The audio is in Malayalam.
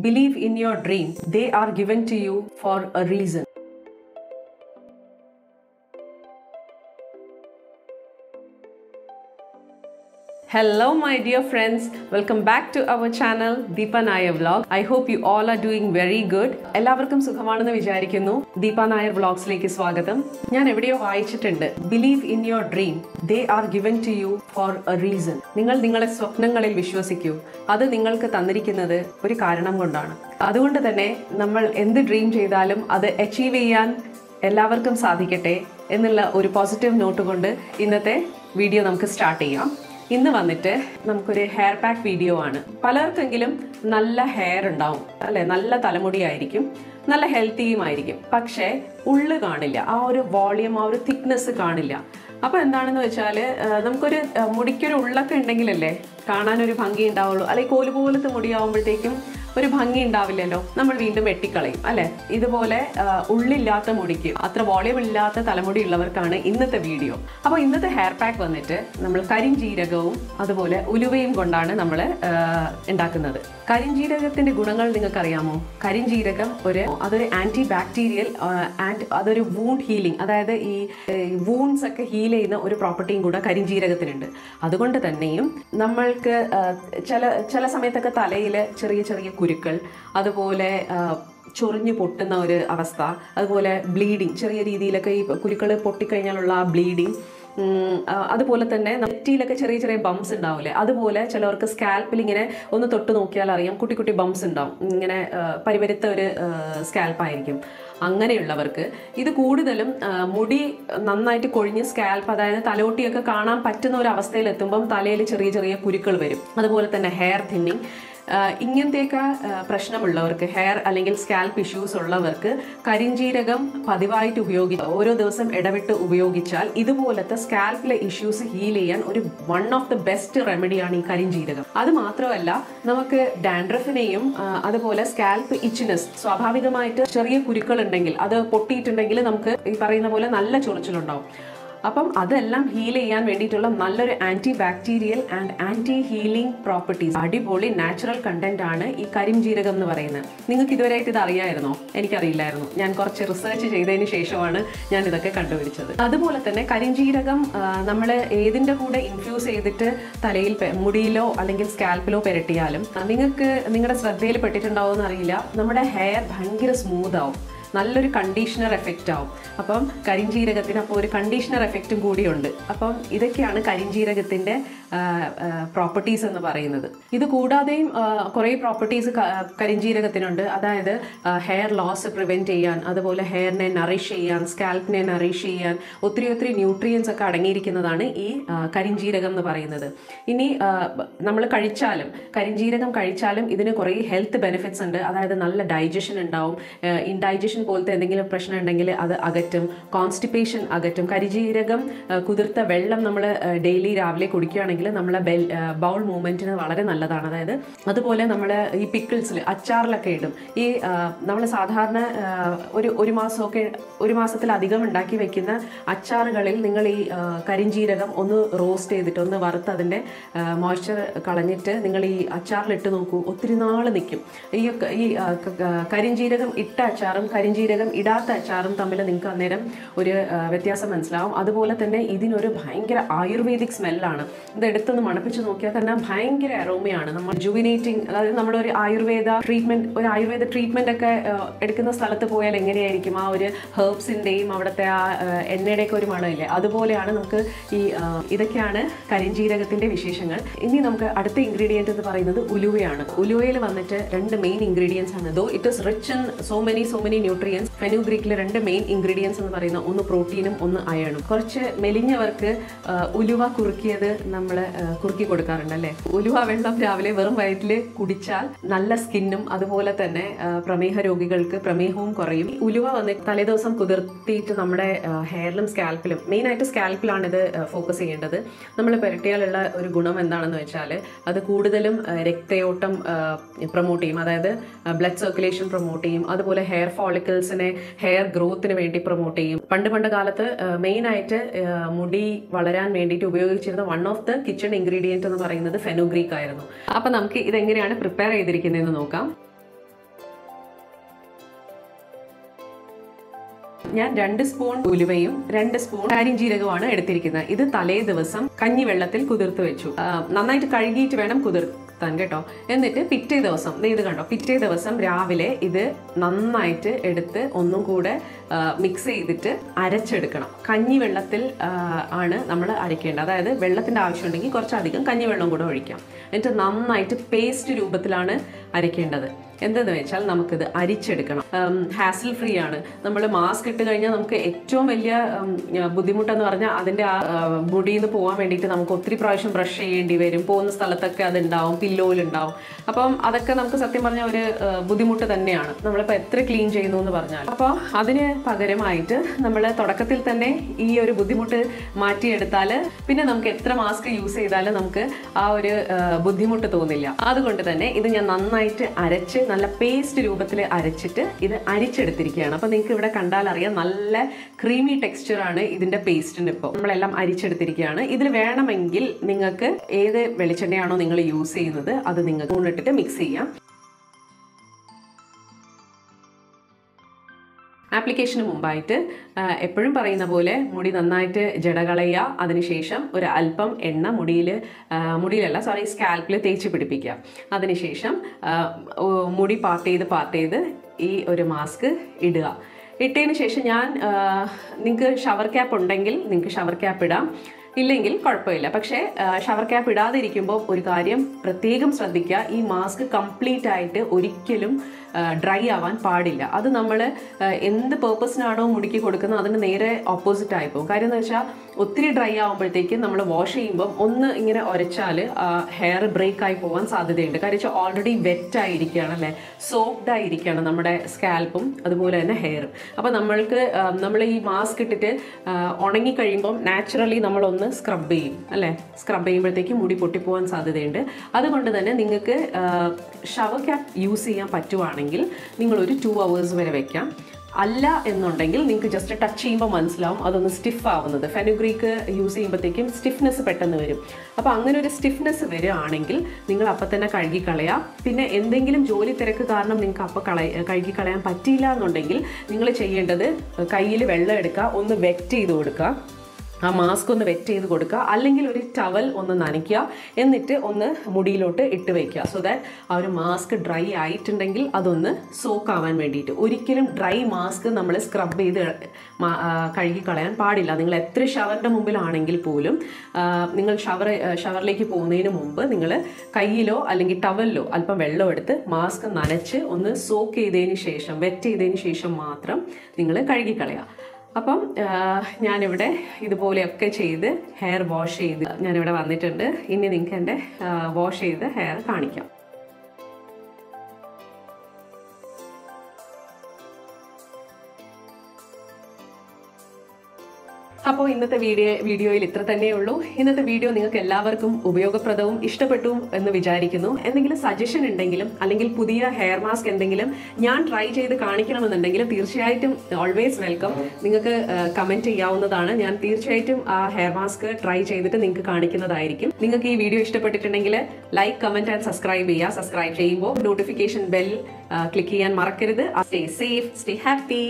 Believe in your dream. They are given to you for a reason. Hello, my dear friends. Welcome back to our channel, Deepa Nair Vlog. I hope you all are doing very good. എല്ലാവർക്കും സുഖമാണെന്ന് വിചാരിക്കുന്നു. ദീപ നായർ വ്ളോഗ്സിലേക്ക് സ്വാഗതം. ഞാൻ എവിടെയോ വായിച്ചിട്ടുണ്ട്. Believe in your dream they are given to you for a reason നിങ്ങൾ നിങ്ങളെ സ്വപ്നങ്ങളിൽ വിശ്വസിക്കൂ. അത് നിങ്ങൾക്ക് തന്നിരിക്കുന്നത് ഒരു കാരണം കൊണ്ടാണ്. അതുകൊണ്ട് തന്നെ നമ്മൾ എന്ത് ഡ്രീം ചെയ്താലും അത് അച്ചീവ് ചെയ്യാൻ എല്ലാവർക്കും സാധിക്കട്ടെ എന്നുള്ള ഒരു പോസിറ്റീവ് നോട്ട് കൊണ്ട് ഇന്നത്തെ വീഡിയോ നമുക്ക് സ്റ്റാർട്ട് ചെയ്യാം. ഇന്ന് വന്നിട്ട് നമുക്കൊരു ഹെയർ പാക്ക് വീഡിയോ ആണ്. പലർക്കെങ്കിലും നല്ല ഹെയർ ഉണ്ടാവും അല്ലെ? നല്ല തലമുടി ആയിരിക്കും നല്ല ഹെൽത്തിയും ആയിരിക്കും. പക്ഷേ ഉള്ളു കാണില്ല. ആ ഒരു വോളിയം ആ ഒരു തിക്നെസ് കാണില്ല. അപ്പൊ എന്താണെന്ന് വെച്ചാൽ നമുക്കൊരു മുടിക്കൊരു ഉള്ളൊക്കെ ഉണ്ടെങ്കിലല്ലേ കാണാനൊരു ഭംഗി ഉണ്ടാവുള്ളൂ. അല്ലെങ്കിൽ കോൽ പോലത്തെ മുടിയാവുമ്പോഴത്തേക്കും ഒരു ഭംഗി ഉണ്ടാവില്ലല്ലോ നമ്മൾ വീണ്ടും വെട്ടിക്കളയും അല്ലെ? ഇതുപോലെ ഉള്ളില്ലാത്ത മുടിക്ക് അത്ര വോളിയം ഇല്ലാത്ത തലമുടി ഉള്ളവർക്കാണ് ഇന്നത്തെ വീഡിയോ. അപ്പോൾ ഇന്നത്തെ ഹെയർ പാക്ക് വന്നിട്ട് നമ്മൾ കരിഞ്ജീരകവും അതുപോലെ ഉലുവയും കൊണ്ടാണ് നമ്മൾ ഉണ്ടാക്കുന്നത്. കരിഞ്ജീരകത്തിന്റെ ഗുണങ്ങൾ നിങ്ങൾക്ക് അറിയാമോ കരിഞ്ജീരകം ഒരു അതൊരു ആന്റി ബാക്ടീരിയൽ ആൻഡ് അതൊരു വൂണ്ട് ഹീലിംഗ് അതായത് ഈ വൂൺസ് ഒക്കെ ഹീൽ ചെയ്യുന്ന ഒരു പ്രോപ്പർട്ടിയും കൂടെ കരിഞ്ജീരകത്തിനുണ്ട് അതുകൊണ്ട് തന്നെയും നമ്മൾക്ക് ചില ചില സമയത്തൊക്കെ തലയിൽ ചെറിയ ചെറിയ കുരുക്കൾ അതുപോലെ ചൊറിഞ്ഞു പൊട്ടുന്ന ഒരു അവസ്ഥ അതുപോലെ ബ്ലീഡിങ് ചെറിയ രീതിയിലൊക്കെ ഈ കുരുക്കൾ പൊട്ടിക്കഴിഞ്ഞാലുള്ള ആ ബ്ലീഡിങ് അതുപോലെ തന്നെ നെറ്റിയിലൊക്കെ ചെറിയ ചെറിയ ബംസ് ഉണ്ടാവില്ലേ അതുപോലെ ചിലവർക്ക് സ്കാൽപ്പിൽ ഇങ്ങനെ ഒന്ന് തൊട്ട് നോക്കിയാൽ അറിയാം കുട്ടി കുട്ടി ബംസ് ഉണ്ടാവും ഇങ്ങനെ പരിവരുത്ത ഒരു സ്കാൽപ്പായിരിക്കും. അങ്ങനെയുള്ളവർക്ക് ഇത് കൂടുതലും മുടി നന്നായിട്ട് കൊഴിഞ്ഞ് സ്കാൽപ്പ് അതായത് തലോട്ടിയൊക്കെ കാണാൻ പറ്റുന്ന ഒരു അവസ്ഥയിൽ എത്തുമ്പം തലയിൽ ചെറിയ ചെറിയ കുരുക്കൾ വരും. അതുപോലെ തന്നെ ഹെയർ തിന്നിങ് ഇങ്ങനത്തെയൊക്കെ പ്രശ്നമുള്ളവർക്ക് ഹെയർ അല്ലെങ്കിൽ സ്കാൽപ്പ് ഇഷ്യൂസ് ഉള്ളവർക്ക് കരിഞ്ജീരകം പതിവായിട്ട് ഉപയോഗിക്കുക ഓരോ ദിവസം ഇടവിട്ട് ഉപയോഗിച്ചാൽ ഇതുപോലത്തെ സ്കാൽപ്പിലെ ഇഷ്യൂസ് ഹീൽ ചെയ്യാൻ ഒരു വൺ ഓഫ് ദ ബെസ്റ്റ് റെമഡിയാണ് ഈ കരിഞ്ജീരകം അത് മാത്രമല്ല നമുക്ക് ഡാൻഡ്രഫിനെയും അതുപോലെ സ്കാൽപ്പ് ഇച്ചിനെസ് സ്വാഭാവികമായിട്ട് ചെറിയ കുരുക്കൾ ഉണ്ടെങ്കിൽ അത് പൊട്ടിയിട്ടുണ്ടെങ്കിൽ നമുക്ക് ഈ പറയുന്ന പോലെ നല്ല ചൊറിച്ചിലുണ്ടാവും. അപ്പം അതെല്ലാം ഹീൽ ചെയ്യാൻ വേണ്ടിയിട്ടുള്ള നല്ലൊരു anti bacterial and anti healing properties അടിപൊളി നാച്ചുറൽ കണ്ടന്റ് ആണ് ഈ കരിംജീരകം എന്ന് പറയുന്നത്. നിങ്ങൾക്ക് ഇതുവരെയായിട്ട് ഇത് അറിയായിരുന്നോ എനിക്കറിയില്ലായിരുന്നു. ഞാൻ കുറച്ച് റിസർച്ച് ചെയ്തതിന് ശേഷമാണ് ഞാൻ ഇതൊക്കെ കണ്ടുപിടിച്ചത്. അതുപോലെ തന്നെ കരിംജീരകം നമ്മൾ ഏതിന്റെ കൂടെ ഇൻഫ്യൂസ് ചെയ്തിട്ട് തലയിൽ മുടിയിലോ അല്ലെങ്കിൽ സ്കാൽപ്പിലോ പെരട്ടിയാലും നിങ്ങൾക്ക് നിങ്ങളുടെ ശ്രദ്ധയിൽ പെട്ടിട്ടുണ്ടാവുമെന്ന് അറിയില്ല. നമ്മുടെ ഹെയർ ഭയങ്കര സ്മൂത്ത് ആവും. നല്ലൊരു കണ്ടീഷണർ എഫക്റ്റ് ആവും. അപ്പം കരിഞ്ജീരകത്തിന് അപ്പോൾ ഒരു കണ്ടീഷണർ എഫക്റ്റും കൂടിയുണ്ട്. അപ്പം ഇതൊക്കെയാണ് കരിഞ്ജീരകത്തിന്റെ പ്രോപ്പർട്ടീസ് എന്ന് പറയുന്നത്. ഇത് കൂടാതെയും കുറേ പ്രോപ്പർട്ടീസ് കരിഞ്ജീരകത്തിനുണ്ട് അതായത് ഹെയർ ലോസ് പ്രിവെന്റ് ചെയ്യാൻ അതുപോലെ ഹെയറിനെ നറിഷ് ചെയ്യാൻ സ്കാൽപ്പിനെ നറിഷ് ചെയ്യാൻ ഒത്തിരി ഒത്തിരി ന്യൂട്രിയൻസ് ഒക്കെ അടങ്ങിയിരിക്കുന്നതാണ് ഈ കരിഞ്ജീരകം എന്ന് പറയുന്നത്. ഇനി നമ്മൾ കഴിച്ചാലും കരിഞ്ജീരകം കഴിച്ചാലും ഇതിന് കുറേ ഹെൽത്ത് ബെനിഫിറ്റ്സ് ഉണ്ട്. അതായത് നല്ല ഡൈജഷൻ ഉണ്ടാവും. ഇൻഡൈജഷൻ പോലത്തെ എന്തെങ്കിലും പ്രശ്നം ഉണ്ടെങ്കിൽ അത് അകറ്റും. കോൺസ്റ്റിപ്പേഷൻ അകറ്റും. കരിജീരകം കുതിർത്ത വെള്ളം നമ്മൾ ഡെയിലി രാവിലെ കുടിക്കുകയാണെങ്കിൽ നമ്മളെ ബെൽ ബൗൾ മൂവ്മെന്റിന് വളരെ നല്ലതാണ്. അതായത് അതുപോലെ നമ്മൾ ഈ പിക്കിൾസിൽ അച്ചാറിലൊക്കെ ഇടും. ഈ നമ്മൾ സാധാരണ ഒരു ഒരു മാസമൊക്കെ ഒരു മാസത്തിലധികം ഉണ്ടാക്കി വെക്കുന്ന അച്ചാറുകളിൽ നിങ്ങൾ ഈ കരിഞ്ജീരകം ഒന്ന് റോസ്റ്റ് ചെയ്തിട്ട് ഒന്ന് വറുത്ത് അതിന്റെ മോയ്സ്ചർ കളഞ്ഞിട്ട് നിങ്ങൾ ഈ അച്ചാറിലിട്ട് നോക്കൂ ഒത്തിരി നാൾ നിൽക്കും. ഈ ഈ കരിഞ്ജീരകം ഇട്ട അച്ചാറും കരിഞ്ജീരകം ഇടാത്ത അച്ചാറും തമ്മിൽ നിങ്ങൾക്ക് അന്നേരം ഒരു വ്യത്യാസം മനസ്സിലാവും. അതുപോലെ തന്നെ ഇതിനൊരു ഭയങ്കര ആയുർവേദിക് സ്മെല്ലാണ്. ഇത് എടുത്തൊന്ന് മണപ്പിച്ച് നോക്കിയാൽ തന്നെ ഭയങ്കര അറോമയാണ് നമ്മൾ ജുവിനേറ്റിംഗ് അതായത് നമ്മളൊരു ആയുർവേദ ട്രീറ്റ്മെന്റ് ഒരു ആയുർവേദ ട്രീറ്റ്മെന്റ് ഒക്കെ എടുക്കുന്ന സ്ഥലത്ത് പോയാൽ എങ്ങനെയായിരിക്കും? ആ ഒരു ഹെർബ്സിന്റെയും അവിടുത്തെ ആ എണ്ണയുടെ എണ്ണയുടെയൊക്കെ ഒരു മണമില്ലേ? അതുപോലെയാണ് നമുക്ക് ഈ ഇതൊക്കെയാണ് കരിഞ്ജീരകത്തിന്റെ വിശേഷങ്ങൾ. ഇനി നമുക്ക് അടുത്ത ഇൻഗ്രീഡിയന്റ് എന്ന് പറയുന്നത് ഉലുവയാണ്. ഉലുവയിൽ വന്നിട്ട് രണ്ട് മെയിൻ ഇൻഗ്രീഡിയൻസ് ആണ്. Though it is rich in so many so many nutrients ഫെനുഗ്രീക്കിലെ രണ്ട് മെയിൻ ഇൻഗ്രീഡിയൻസ് എന്ന് പറയുന്ന ഒന്ന് പ്രോട്ടീനും ഒന്ന് അയണും കുറച്ച് മെലിഞ്ഞവർക്ക് ഉലുവ കുറുക്കിയത് നമ്മൾ കുറുക്കി കൊടുക്കാറുണ്ട് അല്ലേ? ഉലുവ വെള്ളം രാവിലെ വെറും വയറ്റിൽ കുടിച്ചാൽ നല്ല സ്കിന്നും അതുപോലെ തന്നെ പ്രമേഹ രോഗികൾക്ക് പ്രമേഹവും കുറയും. ഉലുവ വന്ന് തലേദിവസം കുതിർത്തിയിട്ട് നമ്മുടെ ഹെയറിലും സ്കാൽപ്പിലും മെയിനായിട്ട് സ്കാൽപ്പിലാണ് ഇത് ഫോക്കസ് ചെയ്യേണ്ടത്. നമ്മൾ പുരട്ടിയാലുള്ള ഒരു ഗുണം എന്താണെന്ന് വെച്ചാൽ അത് കൂടുതലും രക്തയോട്ടം പ്രൊമോട്ട് ചെയ്യും. അതായത് ബ്ലഡ് സർക്കുലേഷൻ പ്രൊമോട്ട് ചെയ്യും. അതുപോലെ ഹെയർ ഫോളിക്കിൾസിനെ ഹെയർ ഗ്രോത്തിന് വേണ്ടി പ്രൊമോട്ട് ചെയ്യും. പണ്ട് പണ്ട് കാലത്ത് മെയിനായിട്ട് മുടി വളരാൻ വേണ്ടിയിട്ട് ഉപയോഗിച്ചിരുന്ന one of the kitchen ingredient എന്ന് പറയുന്നത് ഫെനോഗ്രീക്ക് ആയിരുന്നു. അപ്പം നമുക്ക് ഇതെങ്ങനെയാണ് പ്രിപ്പയർ ചെയ്തിരിക്കുന്നതെന്ന് നോക്കാം. ഞാൻ രണ്ട് സ്പൂൺ ഉലുവയും രണ്ട് സ്പൂൺ കരിഞ്ജീരകമാണ് എടുത്തിരിക്കുന്നത്. ഇത് തലേ ദിവസം കഞ്ഞിവെള്ളത്തിൽ കുതിർത്ത് വെച്ചു. നന്നായിട്ട് കഴുകിയിട്ട് വേണം കുതിർ കുതിർത്താൻ കേട്ടോ. എന്നിട്ട് പിറ്റേ ദിവസം ഇത് കണ്ടോ പിറ്റേ ദിവസം രാവിലെ ഇത് നന്നായിട്ട് എടുത്ത് ഒന്നും കൂടെ മിക്സ് ചെയ്തിട്ട് അരച്ചെടുക്കണം. കഞ്ഞി വെള്ളത്തിൽ ആണ് നമ്മൾ അരയ്ക്കേണ്ടത്. അതായത് വെള്ളത്തിന്റെ ആവശ്യമുണ്ടെങ്കിൽ കുറച്ചധികം കഞ്ഞി വെള്ളം കൂടെ ഒഴിക്കാം. എന്നിട്ട് നന്നായിട്ട് പേസ്റ്റ് രൂപത്തിലാണ് അരയ്ക്കേണ്ടത്. എന്തെന്ന് വെച്ചാൽ നമുക്കിത് അരിച്ചെടുക്കണം. ഹാസിൽ ഫ്രീ ആണ്. നമ്മൾ മാസ്ക് ഇട്ട് കഴിഞ്ഞാൽ നമുക്ക് ഏറ്റവും വലിയ ബുദ്ധിമുട്ടെന്ന് പറഞ്ഞാൽ അതിന്റെ ആ, മുടിയിൽ നിന്ന് പോകാൻ വേണ്ടിയിട്ട് നമുക്ക് ഒത്തിരി പ്രാവശ്യം ബ്രഷ് ചെയ്യേണ്ടി വരും. പോകുന്ന സ്ഥലത്തൊക്കെ അതുണ്ടാവും പില്ലോയിലുണ്ടാവും. അപ്പം അതൊക്കെ നമുക്ക് സത്യം പറഞ്ഞാൽ ഒരു ബുദ്ധിമുട്ട് തന്നെയാണ്. നമ്മളിപ്പോൾ എത്ര ക്ലീൻ ചെയ്യുന്നു എന്ന് പറഞ്ഞാൽ അപ്പോൾ അതിന് പകരമായിട്ട് നമ്മൾ തുടക്കത്തിൽ തന്നെ ഈ ഒരു ബുദ്ധിമുട്ട് മാറ്റിയെടുത്താൽ പിന്നെ നമുക്ക് എത്ര മാസ്ക് യൂസ് ചെയ്താലും നമുക്ക് ആ ഒരു ബുദ്ധിമുട്ട് തോന്നില്ല. അതുകൊണ്ട് തന്നെ ഇത് ഞാൻ നന്നായിട്ട് അരച്ച് നല്ല പേസ്റ്റ് രൂപത്തിൽ അരച്ചിട്ട് ഇത് അരിച്ചെടുത്തിരിക്കുകയാണ്. അപ്പോൾ നിങ്ങൾക്ക് ഇവിടെ കണ്ടാൽ അറിയാം നല്ല ക്രീമി ടെക്സ്ചറാണ് ഇതിന്റെ പേസ്റ്റിന് ഇപ്പോൾ നമ്മളെല്ലാം അരിച്ചെടുത്തിരിക്കുകയാണ്. ഇതിൽ വേണമെങ്കിൽ നിങ്ങൾക്ക് ഏത് വെളിച്ചെണ്ണയാണോ നിങ്ങൾ യൂസ് ചെയ്യുന്നത് അത് നിങ്ങൾക്ക് കൊണ്ടിട്ടിട്ട് മിക്സ് ചെയ്യാം. ആപ്ലിക്കേഷന് മുമ്പായിട്ട് എപ്പോഴും പറയുന്ന പോലെ മുടി നന്നായിട്ട് ജടകളയുക അതിനുശേഷം ഒരു അല്പം എണ്ണ മുടിയിൽ മുടിയിലല്ല സോറി സ്കാൽപ്പിൽ തേച്ച് പിടിപ്പിക്കുക. അതിനുശേഷം മുടി പാർട്ട് ചെയ്ത് പാർട്ട് ചെയ്ത് ഈ ഒരു മാസ്ക് ഇടുക. ഇട്ടതിന് ശേഷം ഞാൻ നിങ്ങൾക്ക് ഷവർ ക്യാപ്പ് ഉണ്ടെങ്കിൽ നിങ്ങൾക്ക് ഷവർ ക്യാപ്പ് ഇടാം. ഇല്ലെങ്കിൽ കുഴപ്പമില്ല. പക്ഷേ ഷവർ ക്യാപ്പ് ഇടാതെ ഇരിക്കുമ്പോൾ ഒരു കാര്യം പ്രത്യേകം ശ്രദ്ധിക്കുക. ഈ മാസ്ക് കംപ്ലീറ്റ് ആയിട്ട് ഒരിക്കലും ഡ്രൈ ആവാൻ പാടില്ല. അത് നമ്മൾ എന്ത് പേർപ്പസിനാണോ മുടുക്കി കൊടുക്കുന്നത് അതിന് നേരെ ഓപ്പോസിറ്റ് ആയിപ്പോകും പോകും. കാര്യം എന്ന് വെച്ചാൽ ഒത്തിരി ഡ്രൈ ആകുമ്പോഴത്തേക്ക് നമ്മൾ വാഷ് ചെയ്യുമ്പം ഒന്ന് ഇങ്ങനെ ഉരച്ചാൽ ഹെയർ ബ്രേക്ക് ആയി പോകാൻ സാധ്യതയുണ്ട്. കാര്യം വെച്ചാൽ ഓൾറെഡി വെറ്റ് ആയിരിക്കുകയാണ് അല്ലേ? സോഫ്റ്റ് ആയിരിക്കുകയാണ് നമ്മുടെ സ്കാൽപ്പും അതുപോലെ തന്നെ ഹെയറും അപ്പോൾ നമ്മൾക്ക് നമ്മൾ ഈ മാസ്ക് ഇട്ടിട്ട് ഉണങ്ങി ഉണങ്ങിക്കഴിയുമ്പം നാച്ചുറലി നമ്മളൊന്ന് സ്ക്രബ് ചെയ്യും അല്ലേ? സ്ക്രബ് ചെയ്യുമ്പോഴത്തേക്ക് മുടി പൊട്ടിപ്പോകാൻ സാധ്യതയുണ്ട്. അതുകൊണ്ട് തന്നെ നിങ്ങൾക്ക് ഷവർ ക്യാപ്പ് യൂസ് ചെയ്യാൻ പറ്റുവാണെങ്കിൽ നിങ്ങളൊരു ടു അവേഴ്സ് വരെ വെക്കാം. അല്ല എന്നുണ്ടെങ്കിൽ നിങ്ങൾക്ക് ജസ്റ്റ് ടച്ച് ചെയ്യുമ്പോൾ മനസ്സിലാവും. അതൊന്ന് സ്റ്റിഫ് ആവുന്നത്. ഫെനുഗ്രീക്ക് യൂസ് ചെയ്യുമ്പോഴത്തേക്കും സ്റ്റിഫ്നെസ് പെട്ടെന്ന് വരും. അപ്പോൾ അങ്ങനെ ഒരു സ്റ്റിഫ്നെസ് വരികയാണെങ്കിൽ നിങ്ങൾ അപ്പം തന്നെ കഴുകി കളയാം പിന്നെ എന്തെങ്കിലും ജോലി തിരക്ക് കാരണം നിങ്ങൾക്ക് അപ്പം കളയ കഴുകി കളയാൻ പറ്റിയില്ല എന്നുണ്ടെങ്കിൽ നിങ്ങൾ ചെയ്യേണ്ടത് കയ്യിൽ വെള്ളം എടുക്കുക ഒന്ന് വെറ്റ് ചെയ്ത് കൊടുക്കുക. ആ മാസ്ക് ഒന്ന് വെറ്റ് ചെയ്ത് കൊടുക്കുക. അല്ലെങ്കിൽ ഒരു ടവൽ ഒന്ന് നനയ്ക്കുക. എന്നിട്ട് ഒന്ന് മുടിയിലോട്ട് ഇട്ട് വയ്ക്കുക സോ ദാറ്റ് ആ ഒരു മാസ്ക് ഡ്രൈ ആയിട്ടുണ്ടെങ്കിൽ അതൊന്ന് സോക്ക് ആവാൻ വേണ്ടിയിട്ട്. ഒരിക്കലും ഡ്രൈ മാസ്ക് നമ്മൾ സ്ക്രബ് ചെയ്ത് കഴുകി കളയാൻ പാടില്ല. നിങ്ങൾ എത്ര ഷവറിന്റെ മുമ്പിലാണെങ്കിൽ പോലും നിങ്ങൾ ഷവർ ഷവറിലേക്ക് പോകുന്നതിന് മുമ്പ് നിങ്ങൾ കയ്യിലോ അല്ലെങ്കിൽ ടവലിലോ അല്പം വെള്ളം എടുത്ത് മാസ്ക് നനച്ച് ഒന്ന് സോക്ക് ചെയ്തതിന് ശേഷം വെറ്റ് ചെയ്തതിന് ശേഷം മാത്രം നിങ്ങൾ കഴുകിക്കളയുക അപ്പം ഞാനിവിടെ ഇതുപോലെയൊക്കെ ചെയ്ത് ഹെയർ വാഷ് ചെയ്ത് ഞാനിവിടെ വന്നിട്ടുണ്ട്. ഇനി നിങ്ങൾക്ക് എന്റെ വാഷ് ചെയ്ത് ഹെയർ കാണിക്കാം. അപ്പോൾ ഇന്നത്തെ വീഡിയോ വീഡിയോയിൽ ഇത്ര തന്നെയേ ഉള്ളൂ ഇന്നത്തെ വീഡിയോ നിങ്ങൾക്ക് എല്ലാവർക്കും ഉപയോഗപ്രദവും ഇഷ്ടപ്പെട്ടു എന്ന് വിചാരിക്കുന്നു. എന്തെങ്കിലും സജഷൻ ഉണ്ടെങ്കിലും അല്ലെങ്കിൽ പുതിയ ഹെയർ മാസ്ക് എന്തെങ്കിലും ഞാൻ ട്രൈ ചെയ്ത് കാണിക്കണമെന്നുണ്ടെങ്കിൽ തീർച്ചയായിട്ടും ഓൾവേസ് വെൽക്കം നിങ്ങൾക്ക് കമന്റ് ചെയ്യാവുന്നതാണ്. ഞാൻ തീർച്ചയായിട്ടും ആ ഹെയർ മാസ്ക് ട്രൈ ചെയ്തിട്ട് നിങ്ങൾക്ക് കാണിക്കുന്നതായിരിക്കും. നിങ്ങൾക്ക് ഈ വീഡിയോ ഇഷ്ടപ്പെട്ടിട്ടുണ്ടെങ്കിൽ ലൈക്ക് കമന്റ് ആൻഡ് സബ്സ്ക്രൈബ് ചെയ്യുക സബ്സ്ക്രൈബ് ചെയ്യുമ്പോൾ നോട്ടിഫിക്കേഷൻ ബെൽ ക്ലിക്ക് ചെയ്യാൻ മറക്കരുത്. Stay safe stay happy